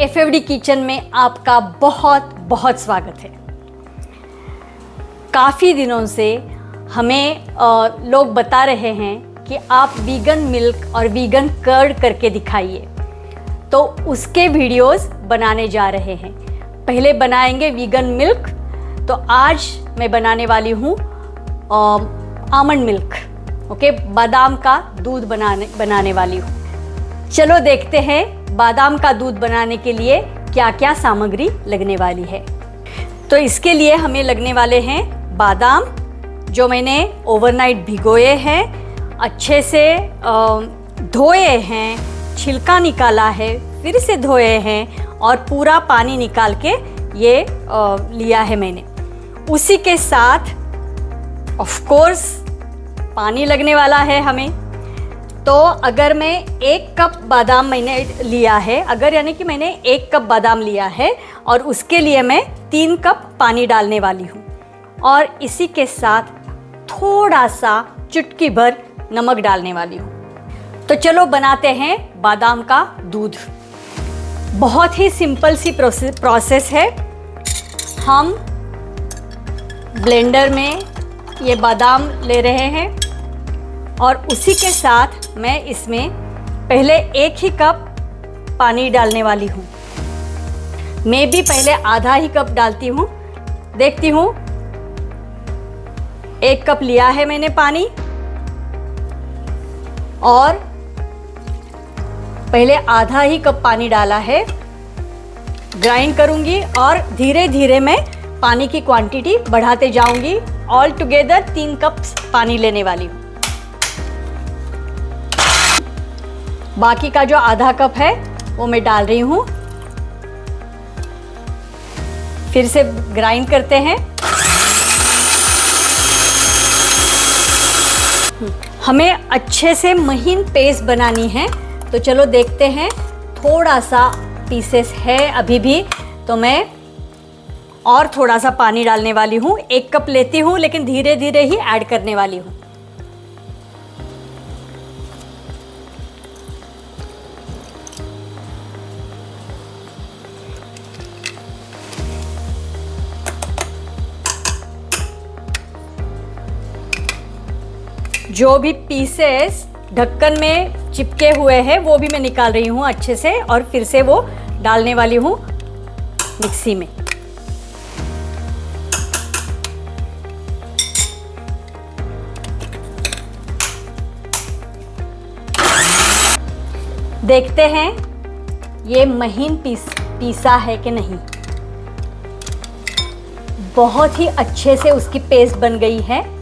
F kitchen में आपका बहुत बहुत स्वागत है। काफ़ी दिनों से हमें लोग बता रहे हैं कि आप वीगन मिल्क और वीगन कर्ड करके दिखाइए। तो उसके वीडियोस बनाने जा रहे हैं। पहले बनाएँगे वीगन मिल्क तो आज मैं बनाने वाली हूँ आमंड मिल्क ओके बादाम का दूध बनाने बनाने वाली हूँ। चलो देखते हैं बादाम का दूध बनाने के लिए क्या क्या सामग्री लगने वाली है? तो इसके लिए हमें लगने वाले हैं बादाम, जो मैंने ओवरनाइट भिगोए हैं, अच्छे से धोए हैं, छिलका निकाला है, फिर से धोए हैं और पूरा पानी निकाल के ये लिया है मैंने। उसी के साथ ऑफ़ कोर्स पानी लगने वाला है हमें। तो अगर मैं एक कप बादाम मैंने लिया है, अगर यानी कि मैंने एक कप बादाम लिया है और उसके लिए मैं तीन कप पानी डालने वाली हूँ। और इसी के साथ थोड़ा सा चुटकी भर नमक डालने वाली हूँ। तो चलो बनाते हैं बादाम का दूध। बहुत ही सिंपल सी प्रोसेस है। हम ब्लेंडर में ये बादाम ले रहे हैं और उसी के साथ मैं इसमें पहले एक ही कप पानी डालने वाली हूँ। मैं भी पहले आधा ही कप डालती हूँ। देखती हूँ। एक कप लिया है मैंने पानी। और पहले आधा ही कप पानी डाला है। ग्राइंड करूँगी और धीरे धीरे मैं पानी की क्वांटिटी बढ़ाते जाऊँगी। ऑल टुगेदर तीन कप पानी लेने वाली हूँ। बाकी का जो आधा कप है, वो मैं डाल रही हूँ। फिर से ग्राइंड करते हैं। हमें अच्छे से महीन पेस्ट बनानी है। तो चलो देखते हैं थोड़ा सा पीसेस है अभी भी। तो मैं और थोड़ा सा पानी डालने वाली हूँ। एक कप लेती हूँ, लेकिन धीरे धीरे ही ऐड करने वाली हूँ। जो भी पीसेस ढक्कन में चिपके हुए हैं, वो भी मैं निकाल रही हूँ अच्छे से और फिर से वो डालने वाली हूँ मिक्सी में। देखते हैं ये महीन पीस, पीसा है कि नहीं। बहुत ही अच्छे से उसकी पेस्ट बन गई है।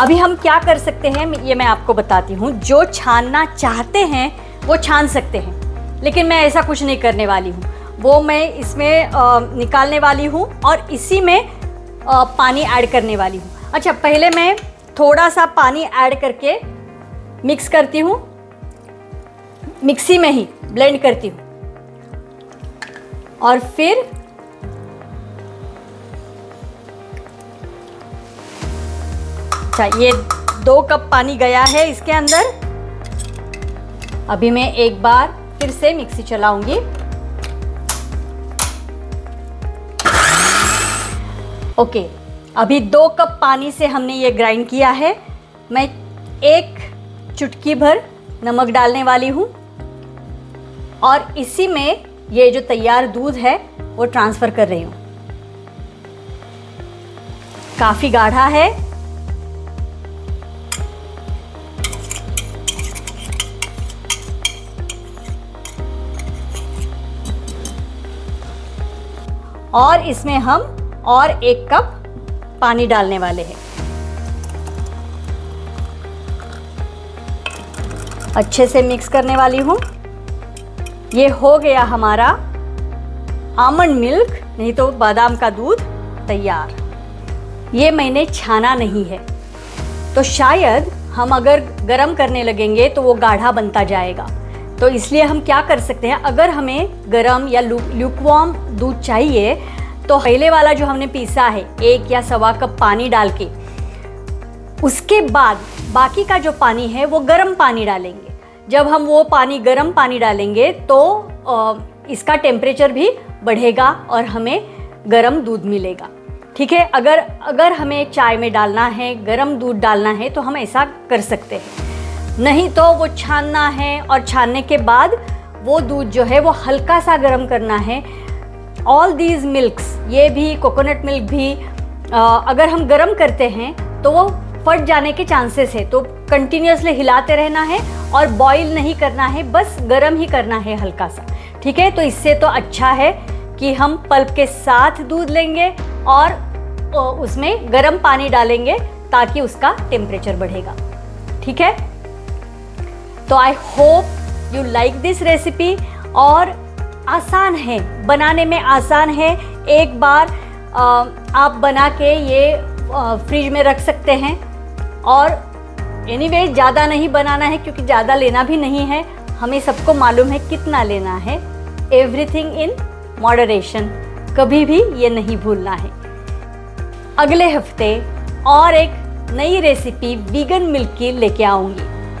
अभी हम क्या कर सकते हैं ये मैं आपको बताती हूँ। जो छानना चाहते हैं वो छान सकते हैं। लेकिन मैं ऐसा कुछ नहीं करने वाली हूँ। वो मैं इसमें अ, निकालने वाली हूँ और इसी में अ, पानी ऐड करने वाली हूँ। अच्छा पहले मैं थोड़ा सा पानी ऐड करके मिक्स करती हूँ। मिक्सी में ही ब्लेंड करती हूँ। और फिर अच्छा ये दो कप पानी गया है इसके अंदर। अभी मैं एक बार फिर से मिक्सी चलाऊँगी। ओके, अभी दो कप पानी से हमने ये ग्राइंड किया है। मैं एक चुटकी भर नमक डालने वाली हूँ। और इसी में ये जो तैयार दूध है, वो ट्रांसफ़र कर रही हूँ। काफ़ी गाढ़ा है। और इसमें हम और एक कप पानी डालने वाले हैं। अच्छे से मिक्स करने वाली हूँ। ये हो गया हमारा आमंड मिल्क नहीं तो बादाम का दूध तैयार। ये मैंने छाना नहीं है। तो शायद हम अगर गरम करने लगेंगे तो वो गाढ़ा बनता जाएगा। तो इसलिए हम क्या कर सकते हैं? अगर हमें गर्म या ल्यूकवार्म दूध चाहिए तो पहले वाला जो हमने पीसा है, एक या सवा कप पानी डाल के, उसके बाद बाकी का जो पानी है, वो गर्म पानी डालेंगे। जब हम वो पानी, गर्म पानी डालेंगे तो इसका टेम्परेचर भी बढ़ेगा और हमें गर्म दूध मिलेगा। ठीक है? अगर अगर हमें चाय में डालना है, गर्म दूध डालना है तो हम ऐसा कर सकते हैं। नहीं तो वो छानना है और छानने के बाद वो दूध जो है वो हल्का सा गर्म करना है। ऑल दीज मिल्क्स ये भी कोकोनट मिल्क भी आ, अगर हम गर्म करते हैं तो वो फट जाने के चांसेस है। तो कंटिन्यूसली हिलाते रहना है और बॉईल नहीं करना है बस गर्म ही करना है हल्का सा। ठीक है? तो इससे तो अच्छा है कि हम पल्प के साथ दूध लेंगे और उसमें गर्म पानी डालेंगे ताकि उसका टेम्परेचर बढ़ेगा। ठीक है? तो I hope you like this recipe और आसान है बनाने में आसान है। एक बार आप बना के ये फ्रिज में रख सकते हैं। और एनी anyway, ज़्यादा नहीं बनाना है क्योंकि ज़्यादा लेना भी नहीं है। हमें सबको मालूम है कितना लेना है। एवरीथिंग इन मॉडरेशन कभी भी ये नहीं भूलना है। अगले हफ़्ते और एक नई रेसिपी वीगन मिल्क की लेके आऊँगी।